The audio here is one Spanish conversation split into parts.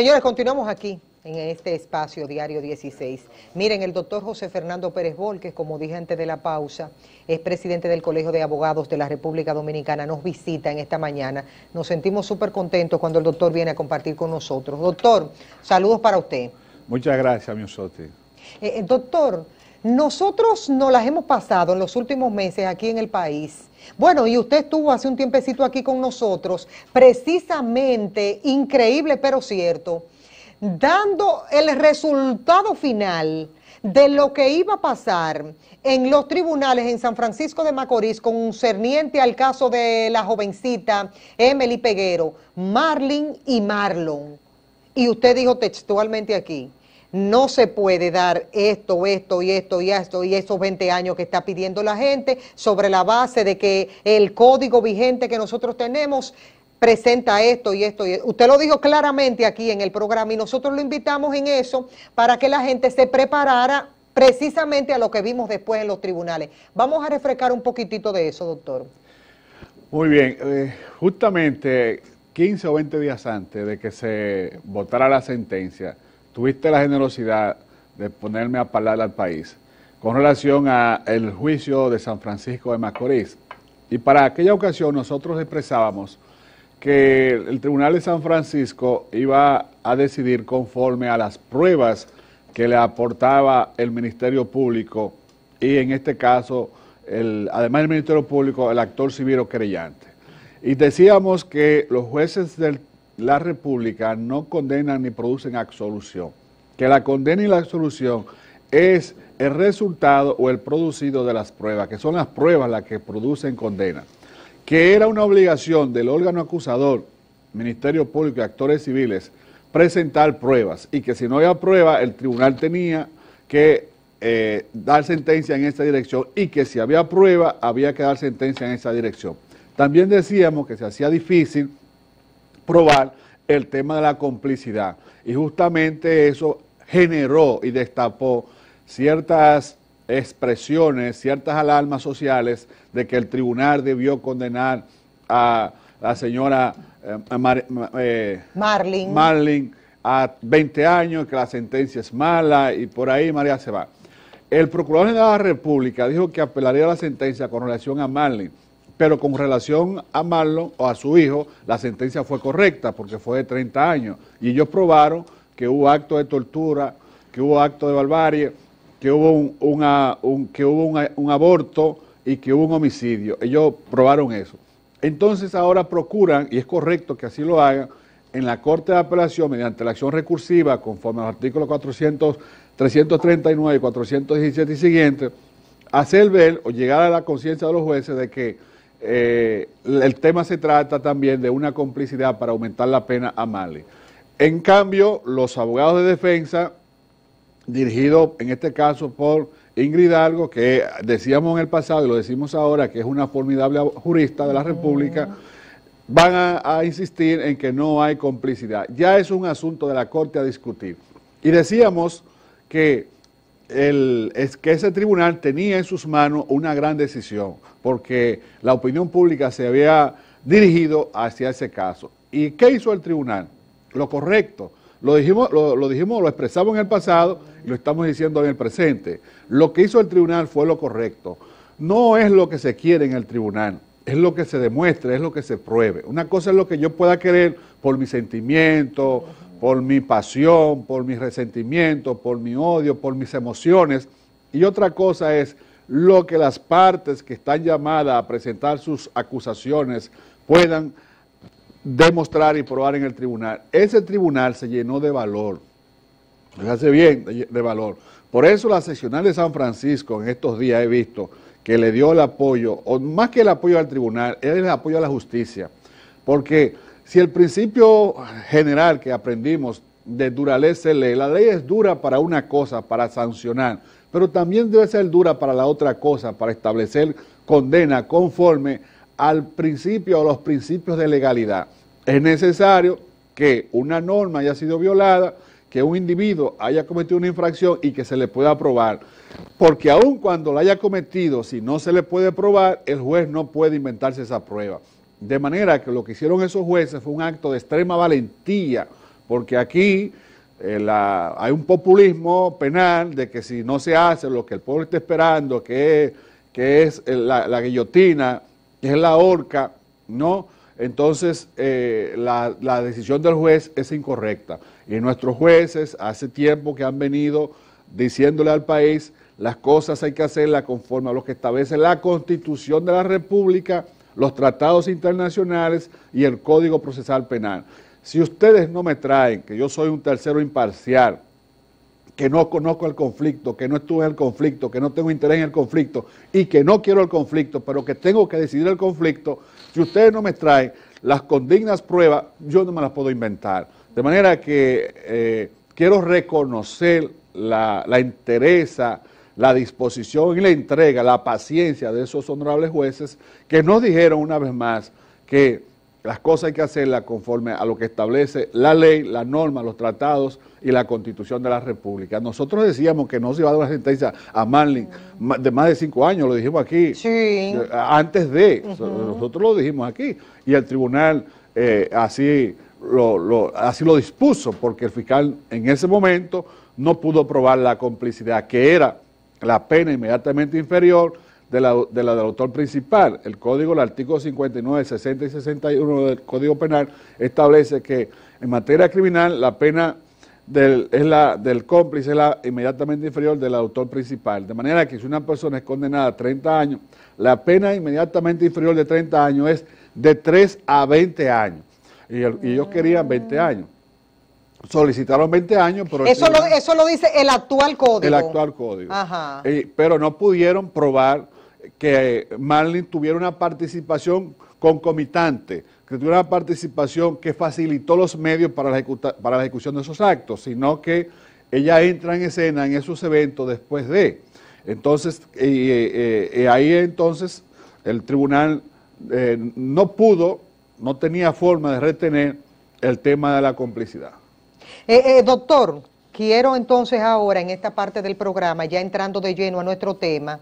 Señores, continuamos aquí en este espacio Diario 16. Miren, el doctor José Fernando Pérez Volques, como dije antes de la pausa, es presidente del Colegio de Abogados de la República Dominicana, nos visita en esta mañana. Nos sentimos súper contentos cuando el doctor viene a compartir con nosotros. Doctor, saludos para usted. Muchas gracias, Miosotti. Eh, eh, doctor, nosotros nos las hemos pasado en los últimos meses aquí en el país. Bueno, y usted estuvo hace un tiempecito aquí con nosotros, precisamente, increíble pero cierto, dando el resultado final de lo que iba a pasar en los tribunales en San Francisco de Macorís concerniente al caso de la jovencita Emily Peguero, Marlin y Marlon. Y usted dijo textualmente aquí, no se puede dar esto, esto y esto y esto y esos 20 años que está pidiendo la gente sobre la base de que el código vigente que nosotros tenemos presenta esto y esto. Y Usted lo dijo claramente aquí en el programa y nosotros lo invitamos en eso para que la gente se preparara precisamente a lo que vimos después en los tribunales. Vamos a refrescar un poquitito de eso, doctor. Muy bien, eh, justamente 15 o 20 días antes de que se votara la sentencia, tuviste la generosidad de ponerme a hablar al país con relación al juicio de San Francisco de Macorís. Y para aquella ocasión nosotros expresábamos que el Tribunal de San Francisco iba a decidir conforme a las pruebas que le aportaba el Ministerio Público y en este caso, el, además del Ministerio Público, el actor civil o querellante. Y decíamos que los jueces de la República no condenan ni producen absolución, que la condena y la absolución es el resultado o el producido de las pruebas, que son las pruebas las que producen condena. Que era una obligación del órgano acusador, Ministerio Público y actores civiles, presentar pruebas. Y que si no había prueba, el tribunal tenía que eh, dar sentencia en esa dirección. Y que si había prueba, había que dar sentencia en esa dirección. También decíamos que se hacía difícil probar el tema de la complicidad y justamente eso generó y destapó ciertas expresiones, ciertas alarmas sociales de que el tribunal debió condenar a la señora eh, eh, Marlin. Marlin a 20 años, que la sentencia es mala y por ahí María se va. El Procurador General de la República dijo que apelaría la sentencia con relación a Marlin, pero con relación a Marlon o a su hijo, la sentencia fue correcta porque fue de 30 años y ellos probaron que hubo acto de tortura, que hubo acto de barbarie, que hubo un, que hubo un, aborto y que hubo un homicidio. Ellos probaron eso. Entonces ahora procuran, y es correcto que así lo hagan, en la Corte de Apelación, mediante la acción recursiva, conforme a los artículos 400, 339 y 417 y siguientes, hacer ver o llegar a la conciencia de los jueces de que eh, el tema se trata también de una complicidad para aumentar la pena a Mali. En cambio, los abogados de defensa dirigido en este caso por Ingrid Algo, que decíamos en el pasado y lo decimos ahora, que es una formidable jurista de la República, van a, insistir en que no hay complicidad. Ya es un asunto de la Corte a discutir. Y decíamos que, el, es que ese tribunal tenía en sus manos una gran decisión, porque la opinión pública se había dirigido hacia ese caso. ¿Y qué hizo el tribunal? Lo correcto lo dijimos, lo, dijimos, lo expresamos en el pasado y lo estamos diciendo en el presente. Lo que hizo el tribunal fue lo correcto. No es lo que se quiere en el tribunal, es lo que se demuestra, es lo que se pruebe. Una cosa es lo que yo pueda querer por mi sentimiento, por mi pasión, por mi resentimiento, por mi odio, por mis emociones. Y otra cosa es lo que las partes que están llamadas a presentar sus acusaciones puedan demostrar y probar en el tribunal. Ese tribunal se llenó de valor, hace bien, de, valor. Por eso la seccional de San Francisco en estos días he visto que le dio el apoyo, o más que el apoyo al tribunal, es el apoyo a la justicia. Porque si el principio general que aprendimos de duraleza ley, la ley es dura para una cosa, para sancionar, pero también debe ser dura para la otra cosa, para establecer condena conforme al principio o los principios de legalidad. Es necesario que una norma haya sido violada, que un individuo haya cometido una infracción y que se le pueda probar. Porque aun cuando la haya cometido, si no se le puede probar, el juez no puede inventarse esa prueba. De manera que lo que hicieron esos jueces fue un acto de extrema valentía, porque aquí eh, hay un populismo penal de que si no se hace lo que el pueblo está esperando, que es, que es la, guillotina, que es la horca, ¿no? Entonces eh, la, la decisión del juez es incorrecta. Y nuestros jueces hace tiempo que han venido diciéndole al país las cosas hay que hacerlas conforme a lo que establece la Constitución de la República, los tratados internacionales y el Código Procesal Penal. Si ustedes no me traen que yo soy un tercero imparcial, que no conozco el conflicto, que no estuve en el conflicto, que no tengo interés en el conflicto y que no quiero el conflicto, pero que tengo que decidir el conflicto, si ustedes no me traen las condignas pruebas, yo no me las puedo inventar. De manera que eh, quiero reconocer la, la interesa, la disposición y la entrega, la paciencia de esos honorables jueces que nos dijeron una vez más que las cosas hay que hacerlas conforme a lo que establece la ley, la norma, los tratados y la constitución de la República. Nosotros decíamos que no se iba a dar una sentencia a Marlin de más de cinco años, lo dijimos aquí, sí. Eh, antes de, nosotros lo dijimos aquí, y el tribunal eh, así, lo, así lo dispuso, porque el fiscal en ese momento no pudo probar la complicidad, que era la pena inmediatamente inferior de la, del autor principal. El código, el artículo 59, 60 y 61 del Código Penal establece que en materia criminal la pena del, es la, del cómplice es la inmediatamente inferior del autor principal. De manera que si una persona es condenada a 30 años, la pena inmediatamente inferior de 30 años es de 3 a 20 años. Y, y ellos querían 20 años solicitaron 20 años, pero... Eso, lo, eso lo dice el actual código. El actual código. pero no pudieron probar que Marlin tuviera una participación concomitante, que tuviera una participación que facilitó los medios para la, para la ejecución de esos actos, sino que ella entra en escena en esos eventos después de. Entonces, ahí entonces el tribunal eh, no pudo, no tenía forma de retener el tema de la complicidad. Eh, eh, doctor, quiero entonces ahora en esta parte del programa, ya entrando de lleno a nuestro tema,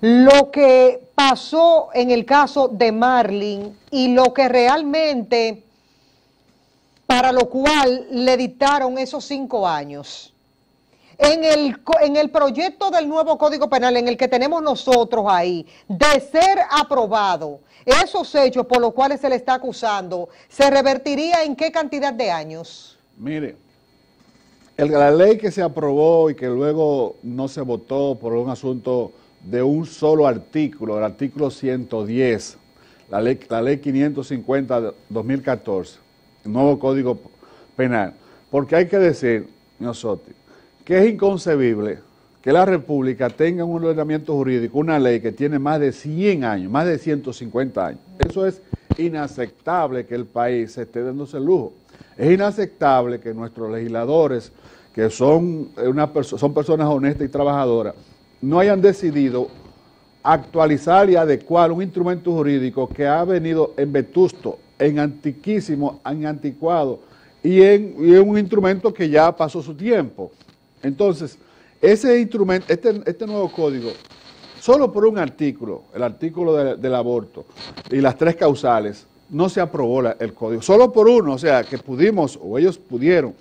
lo que pasó en el caso de Marlin y lo que realmente para lo cual le dictaron esos cinco años. En el, en el proyecto del nuevo Código Penal, en el que tenemos nosotros ahí, de ser aprobado, esos hechos por los cuales se le está acusando, ¿se revertiría en qué cantidad de años? Mire, la ley que se aprobó y que luego no se votó por un asunto de un solo artículo, el artículo 110, la ley, la ley 550 de 2014, el nuevo Código Penal, porque hay que decir, nosotros, que es inconcebible que la República tenga un ordenamiento jurídico, una ley que tiene más de 100 años, más de 150 años. Eso es inaceptable que el país se esté dándose el lujo. Es inaceptable que nuestros legisladores, que son, personas honestas y trabajadoras, no hayan decidido actualizar y adecuar un instrumento jurídico que ha venido en vetusto, en antiquísimo, en anticuado, y en, y en un instrumento que ya pasó su tiempo. Entonces, ese instrumento, este, este nuevo código, solo por un artículo, el artículo del aborto y las tres causales, no se aprobó el código. Solo por uno, o sea, que pudimos, o ellos pudieron,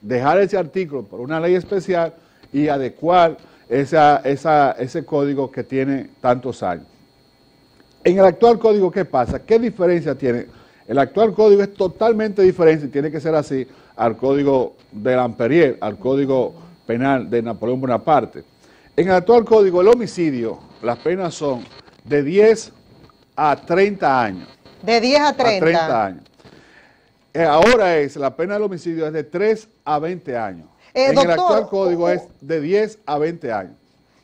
dejar ese artículo por una ley especial y adecuar ese código que tiene tantos años. En el actual código, ¿qué pasa? ¿Qué diferencia tiene? El actual código es totalmente diferente y tiene que ser así al código de Lamperier, al código penal de Napoleón Bonaparte. En el actual código, el homicidio, las penas son de 10 a 30 años. De 10 a 30. A 30 años. Eh, ahora es, la pena del homicidio es de 3 a 20 años. Eh, en el actual código es de 10 a 20 años.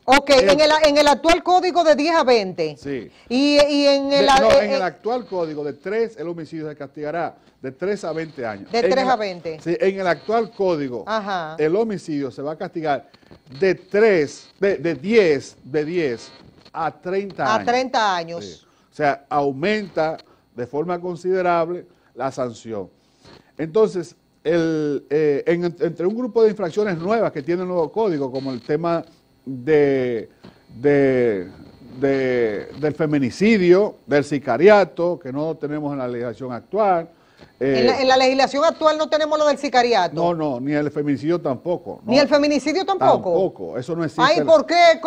Ok, en, el, en el actual código de 10 a 20. Sí. Y, en el... no, en el actual código de 3 el homicidio se castigará de 3 a 20 años. De 3 a 20. Sí, en el actual código el homicidio se va a castigar de 3, de, de 10, de 10 a 30 años. A 30 años. O sea, aumenta de forma considerable la sanción. Entonces, el, eh, entre un grupo de infracciones nuevas que tiene el nuevo código, como el tema de, del feminicidio, del sicariato, que no tenemos en la legislación actual, en, la, eh, legislación actual no tenemos lo del sicariato. No, no, ni el feminicidio tampoco. Ni el feminicidio tampoco. Tampoco, eso no existe. Ay, ¿por qué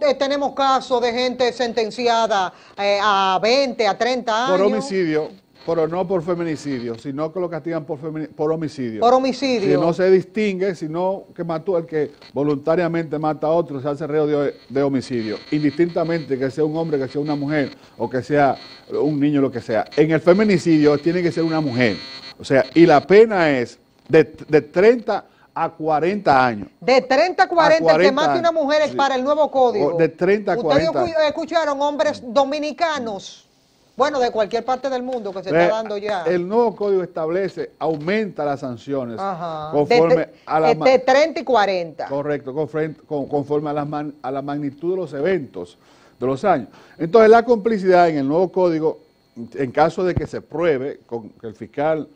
eh, tenemos casos de gente sentenciada eh, a 20, a 30 años? Por homicidio, pero no por feminicidio, sino que lo castigan por, por homicidio. Por homicidio. Si no se distingue, sino que mató el que voluntariamente mata a otro, se hace reo de, de, homicidio. Indistintamente que sea un hombre, que sea una mujer, o que sea un niño, lo que sea. En el feminicidio tiene que ser una mujer. O sea, y la pena es de, de 30 a 40 años. De 30 a 40, que mate una mujer es para el nuevo código. De 30 a 40. Ustedes escucharon hombres dominicanos bueno, de cualquier parte del mundo que se está dando ya. El nuevo código establece, aumenta las sanciones conforme a la... De 30 y 40. Correcto, conforme a la, a la magnitud de los eventos de los años. Entonces, la complicidad en el nuevo código, en caso de que se pruebe, con, que el fiscal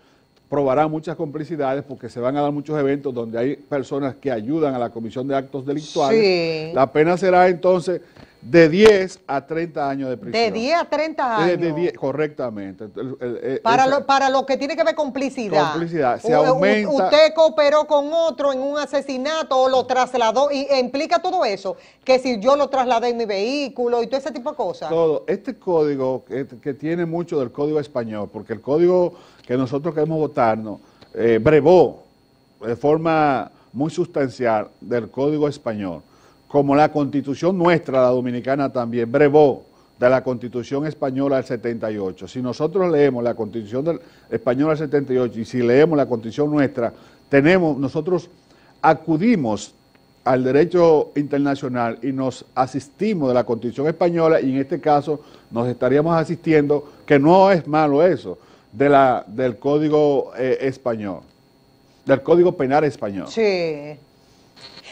probará muchas complicidades porque se van a dar muchos eventos donde hay personas que ayudan a la comisión de actos delictuales. La pena será entonces de 10 a 30 años de prisión. De 10 a 30 años. De, 10, correctamente. para, lo, para lo que tiene que ver complicidad. Complicidad. Se aumenta. Usted cooperó con otro en un asesinato o lo trasladó y implica todo eso. Que si yo lo trasladé en mi vehículo y todo ese tipo de cosas. Todo. Este código que, tiene mucho del código español, porque el código que nosotros queremos votarnos eh, brevó de forma muy sustancial del código español como la constitución nuestra, la dominicana también, brevó de la constitución española del 78. Si nosotros leemos la constitución española del 78 y si leemos la constitución nuestra, tenemos, nosotros acudimos al derecho internacional y nos asistimos de la constitución española y en este caso nos estaríamos asistiendo, que no es malo eso, de la, del código eh, español, del código penal español. Sí.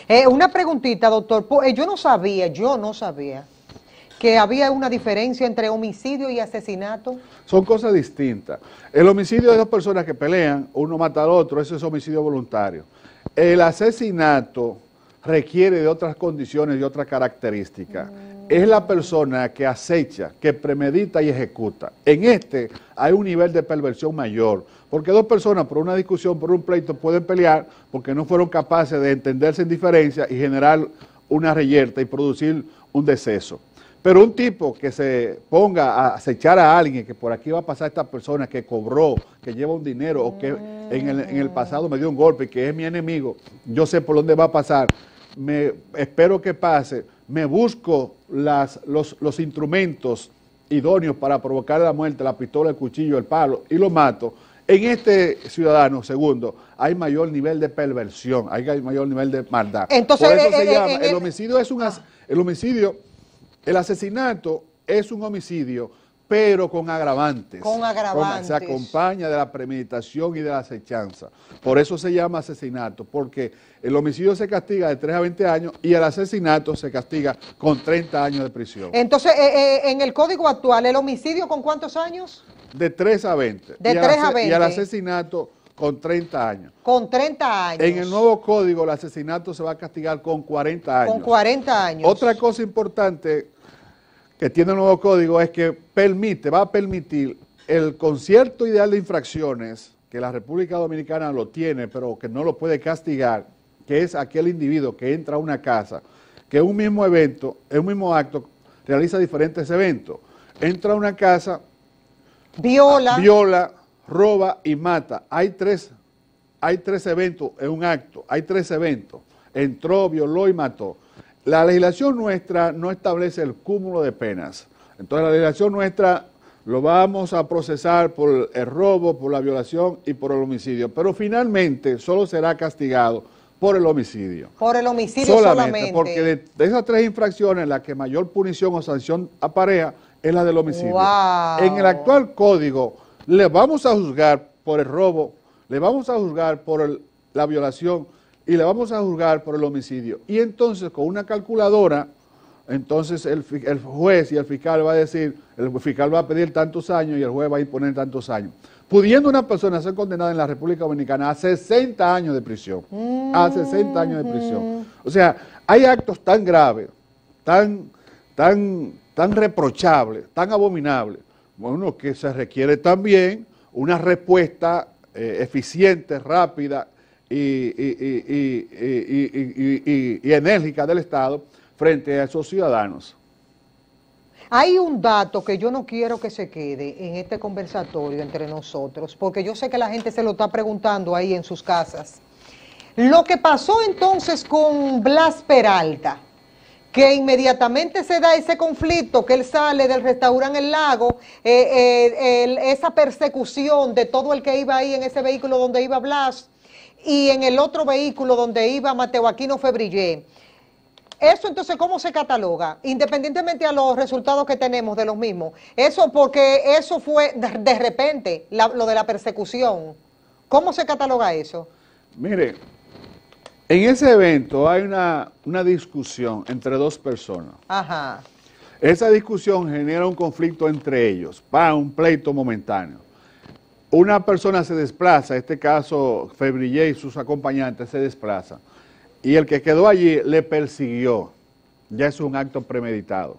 Eh, una preguntita, doctor. Eh, yo no sabía, yo no sabía que había una diferencia entre homicidio y asesinato. Son cosas distintas. El homicidio de dos personas que pelean, uno mata al otro, eso es homicidio voluntario. El asesinato requiere de otras condiciones y otras características. Es la persona que acecha, que premedita y ejecuta. En este hay un nivel de perversión mayor, porque dos personas por una discusión, por un pleito, pueden pelear porque no fueron capaces de entenderse en diferencia y generar una reyerta y producir un deceso. Pero un tipo que se ponga a acechar a alguien, que por aquí va a pasar esta persona que cobró, que lleva un dinero o que en el, en el pasado me dio un golpe, que es mi enemigo, yo sé por dónde va a pasar, me espero que pase, me busco las, los, los instrumentos idóneos para provocar la muerte, la pistola, el cuchillo, el palo, y lo mato, en este ciudadano, segundo, hay mayor nivel de perversión, hay mayor nivel de maldad. Entonces, Por eso se eh, eh, llama, el homicidio es un, el homicidio, el asesinato es un homicidio pero con agravantes. Con agravantes. se acompaña de la premeditación y de la acechanza. Por eso se llama asesinato, porque el homicidio se castiga de 3 a 20 años y el asesinato se castiga con 30 años de prisión. Entonces, eh, eh, en el código actual, ¿el homicidio con cuántos años? De 3 a 20. De 3 a 20. Y el asesinato con 30 años. Con 30 años. En el nuevo código el asesinato se va a castigar con 40 años. Con 40 años. Otra cosa importante que tiene el nuevo código es que permite, va a permitir el concierto ideal de infracciones, que la República Dominicana lo tiene, pero que no lo puede castigar, que es aquel individuo que entra a una casa, que un mismo evento, en un mismo acto, realiza diferentes eventos. Entra a una casa, viola, viola roba y mata. Hay tres, hay tres eventos en un acto, hay tres eventos. Entró, violó y mató. La legislación nuestra no establece el cúmulo de penas. Entonces la legislación nuestra lo vamos a procesar por el robo, por la violación y por el homicidio. Pero finalmente solo será castigado por el homicidio. Por el homicidio solamente. Porque de, esas tres infracciones, la que mayor punición o sanción apareja es la del homicidio. En el actual código le vamos a juzgar por el robo, le vamos a juzgar por la violación, y le vamos a juzgar por el homicidio. Y entonces con una calculadora, entonces el, juez y el fiscal va a decir, el fiscal va a pedir tantos años y el juez va a imponer tantos años. Pudiendo una persona ser condenada en la República Dominicana a 60 años de prisión, a 60 años de prisión. O sea, hay actos tan graves, tan, tan, tan reprochables, tan abominables, bueno, que se requiere también una respuesta eh, eficiente, rápida y, y, enérgica del Estado frente a esos ciudadanos. Hay un dato que yo no quiero que se quede en este conversatorio entre nosotros, porque yo sé que la gente se lo está preguntando ahí en sus casas. Lo que pasó entonces con Blas Peralta, que inmediatamente se da ese conflicto, que él sale del restaurante El Lago, eh, eh, esa persecución de todo el que iba ahí en ese vehículo donde iba Blas y en el otro vehículo donde iba Mateo Aquino Febrillé. Eso entonces, ¿cómo se cataloga? Independientemente a los resultados que tenemos de los mismos. Eso porque eso fue de, repente, lo de la persecución. ¿Cómo se cataloga eso? Mire, en ese evento hay una, discusión entre dos personas. Ajá. Esa discusión genera un conflicto entre ellos, para un pleito momentáneo. Una persona se desplaza, en este caso Febrillé y sus acompañantes se desplazan, y el que quedó allí le persiguió. Ya es un acto premeditado.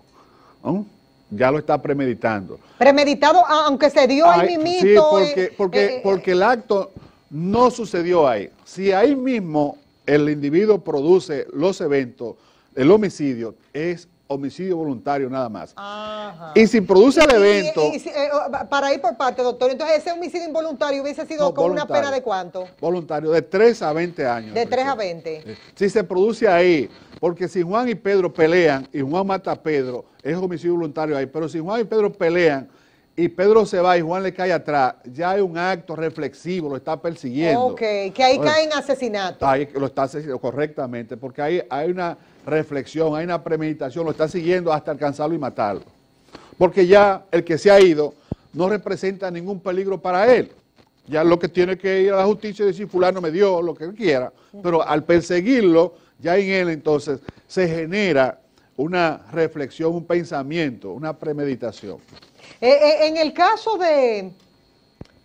Ya lo está premeditando. Premeditado, aunque se dio ahí mismo. Sí, porque, porque, eh, porque el acto no sucedió ahí. Si ahí mismo el individuo produce los eventos, el homicidio es homicidio voluntario nada más. Y si produce el evento... Eh, para ir por parte, doctor, entonces ese homicidio involuntario hubiese sido con una pena de cuánto? Voluntario, de 3 a 20 años. De 3 a 20. Si se produce ahí, porque si Juan y Pedro pelean y Juan mata a Pedro, es homicidio voluntario ahí, pero si Juan y Pedro pelean y Pedro se va y Juan le cae atrás, ya hay un acto reflexivo, lo está persiguiendo. Ok, que ahí cae en asesinato. Ahí lo está asesinando correctamente, porque ahí hay una reflexión, hay una premeditación, lo está siguiendo hasta alcanzarlo y matarlo. Porque ya el que se ha ido no representa ningún peligro para él. Ya lo que tiene que ir a la justicia y decir fulano me dio lo que él quiera, pero al perseguirlo, ya en él entonces se genera una reflexión, un pensamiento, una premeditación. Eh, eh, en el caso de,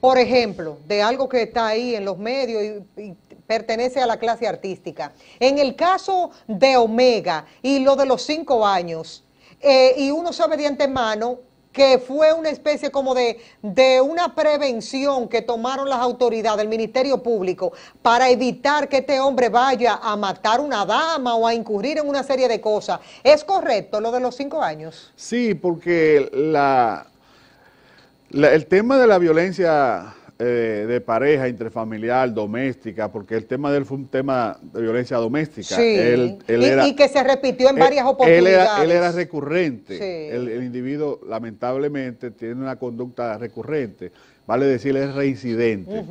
por ejemplo, de algo que está ahí en los medios y, pertenece a la clase artística, en el caso de Omega y lo de los cinco años, eh, y uno sabe de antemano que fue una especie como de, de, una prevención que tomaron las autoridades, el Ministerio Público, para evitar que este hombre vaya a matar una dama o a incurrir en una serie de cosas. ¿Es correcto lo de los cinco años? Sí, porque la, el tema de la violencia eh, de pareja, intrafamiliar, doméstica, porque el tema de él fue un tema de violencia doméstica. Sí, y, que se repitió en varias oportunidades. Él era, recurrente. El, individuo, lamentablemente, tiene una conducta recurrente. Vale decir, es reincidente.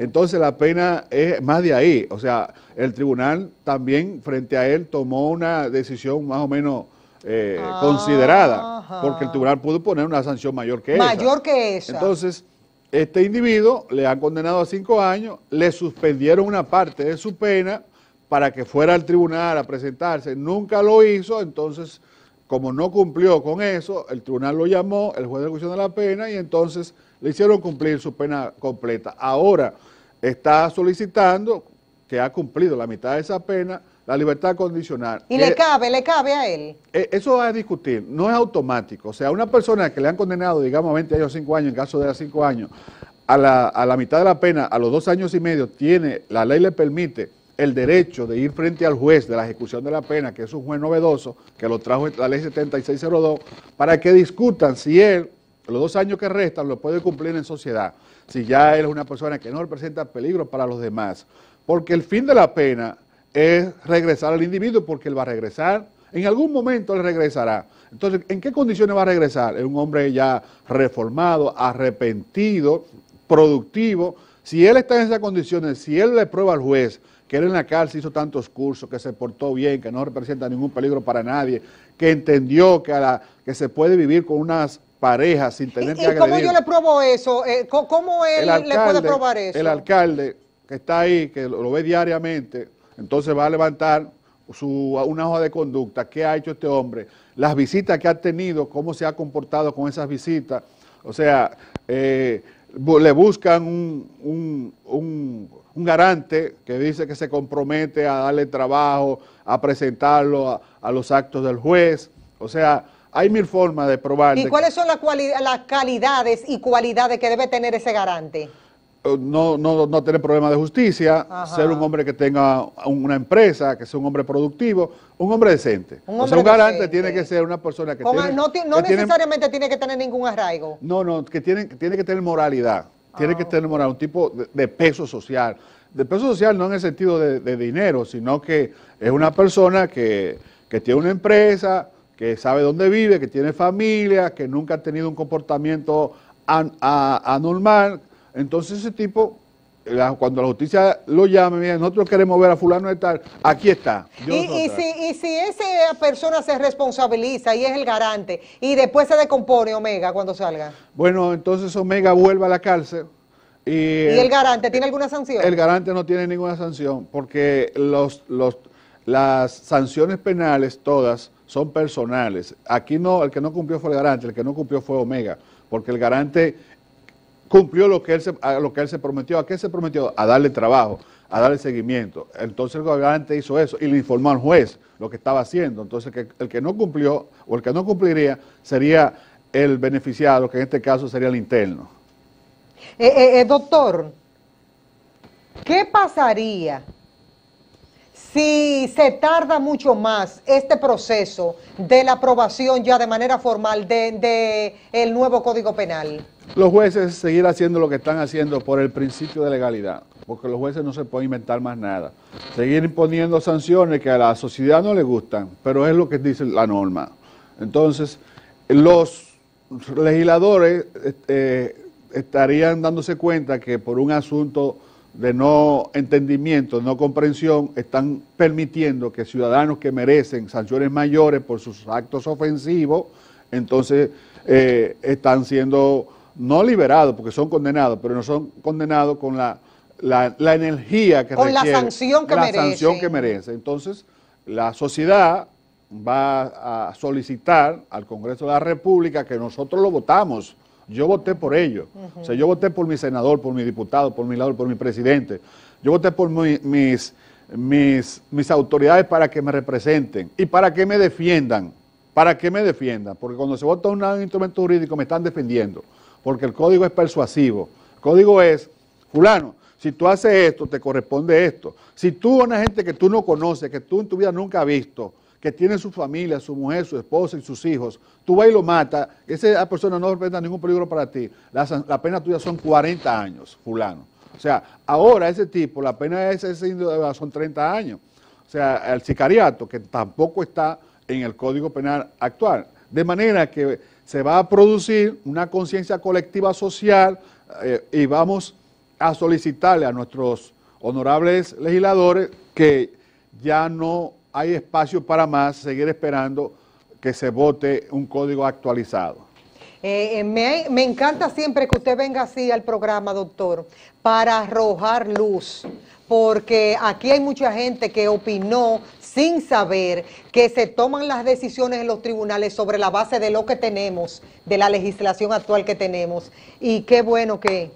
Entonces, la pena es más de ahí. O sea, el tribunal también, frente a él, tomó una decisión más o menos eh, considerada, porque el tribunal pudo poner una sanción mayor que esa. Mayor que esa. Entonces, este individuo le han condenado a cinco años, le suspendieron una parte de su pena para que fuera al tribunal a presentarse. Nunca lo hizo, entonces, como no cumplió con eso, el tribunal lo llamó, el juez de ejecución de la pena, y entonces le hicieron cumplir su pena completa. Ahora está solicitando que ha cumplido la mitad de esa pena, la libertad condicional. ¿Y le cabe, le cabe a él? Eh, eso va a discutir, no es automático. O sea, una persona que le han condenado, digamos, a 20 años, 5 años, en caso de los 5 años, a la, a la mitad de la pena, a los 2 años y medio, tiene, la ley le permite el derecho de ir frente al juez de la ejecución de la pena, que es un juez novedoso, que lo trajo la ley 7602, para que discutan si él, los dos años que restan, lo puede cumplir en sociedad, si ya él es una persona que no representa peligro para los demás. Porque el fin de la pena es regresar al individuo porque él va a regresar. En algún momento él regresará. Entonces, ¿en qué condiciones va a regresar? Es un hombre ya reformado, arrepentido, productivo. Si él está en esas condiciones, si él le prueba al juez que él en la cárcel hizo tantos cursos, que se portó bien, que no representa ningún peligro para nadie, que entendió que, la, que se puede vivir con unas parejas sin tener que agredir. ¿Y cómo yo le pruebo eso? Eh, ¿Cómo él le puede probar eso? El alcalde que está ahí, que lo ve diariamente, entonces va a levantar una hoja de conducta, qué ha hecho este hombre, las visitas que ha tenido, cómo se ha comportado con esas visitas. O sea, eh, le buscan un, garante que dice que se compromete a darle trabajo, a presentarlo a, los actos del juez. O sea, hay mil formas de probar. ¿Y cuáles son las, las calidades y cualidades que debe tener ese garante? Eh, no, no, no tener problemas de justicia, ser un hombre que tenga una empresa, que sea un hombre productivo, un hombre decente. Un o sea, un garante tiene que ser una persona que tiene... No, no necesariamente tiene, que tener ningún arraigo. No, no, que tiene, tiene que tener moralidad, tiene que ah. tener moral, un tipo de, peso social. De peso social no en el sentido de, dinero, sino que es una persona que, que tiene una empresa, que sabe dónde vive, que tiene familia, que nunca ha tenido un comportamiento anormal, entonces ese tipo, cuando la justicia lo llame, nosotros queremos ver a fulano de tal, aquí está. Y, si, esa persona se responsabiliza y es el garante, y después se decompone Omega cuando salga. Bueno, entonces Omega vuelve a la cárcel. ¿Y, el garante tiene alguna sanción? El garante no tiene ninguna sanción, porque los, los, las sanciones penales todas son personales. Aquí no, el que no cumplió fue el garante, el que no cumplió fue Omega, porque el garante cumplió lo que él se, lo que él se prometió. ¿A qué se prometió? A darle trabajo, a darle seguimiento. Entonces el gobernante hizo eso y le informó al juez lo que estaba haciendo. Entonces el que no cumplió o el que no cumpliría sería el beneficiado, que en este caso sería el interno. Eh, eh, eh, doctor, ¿qué pasaría si se tarda mucho más este proceso de la aprobación ya de manera formal del de, el nuevo Código Penal? Los jueces seguir haciendo lo que están haciendo por el principio de legalidad, porque los jueces no se pueden inventar más nada. Seguir imponiendo sanciones que a la sociedad no le gustan, pero es lo que dice la norma. Entonces, los legisladores eh, estarían dándose cuenta que por un asunto de no entendimiento, no comprensión, están permitiendo que ciudadanos que merecen sanciones mayores por sus actos ofensivos, entonces eh, están siendo no liberados porque son condenados, pero no son condenados con la, la, energía que con la sanción que la sanción que merece. Entonces, la sociedad va a solicitar al Congreso de la República que nosotros lo votamos. Yo voté por ello. O sea, yo voté por mi senador, por mi diputado, por mi lado, por mi presidente. Yo voté por mis, mis, mis autoridades para que me representen y para que me defiendan. Para que me defiendan. Porque cuando se vota un instrumento jurídico me están defendiendo porque el código es persuasivo. El código es, fulano, si tú haces esto, te corresponde esto. Si tú, una gente que tú no conoces, que tú en tu vida nunca has visto, que tiene su familia, su mujer, su esposa y sus hijos, tú vas y lo matas, esa persona no representa ningún peligro para ti. La, pena tuya son 40 años, fulano. O sea, ahora ese tipo, la pena de ese son 30 años. O sea, el sicariato, que tampoco está en el Código Penal actual. De manera que se va a producir una conciencia colectiva social eh, y vamos a solicitarle a nuestros honorables legisladores que ya no hay espacio para más seguir esperando que se vote un código actualizado. Eh, eh, me, me, encanta siempre que usted venga así al programa, doctor, para arrojar luz, porque aquí hay mucha gente que opinó sin saber que se toman las decisiones en los tribunales sobre la base de lo que tenemos, de la legislación actual que tenemos. Y qué bueno que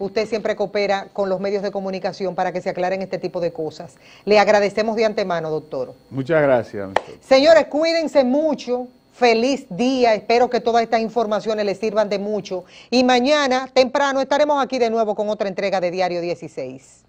usted siempre coopera con los medios de comunicación para que se aclaren este tipo de cosas. Le agradecemos de antemano, doctor. Muchas gracias. Señores, cuídense mucho. Feliz día, espero que todas estas informaciones les sirvan de mucho. Y mañana temprano estaremos aquí de nuevo con otra entrega de Diario 16.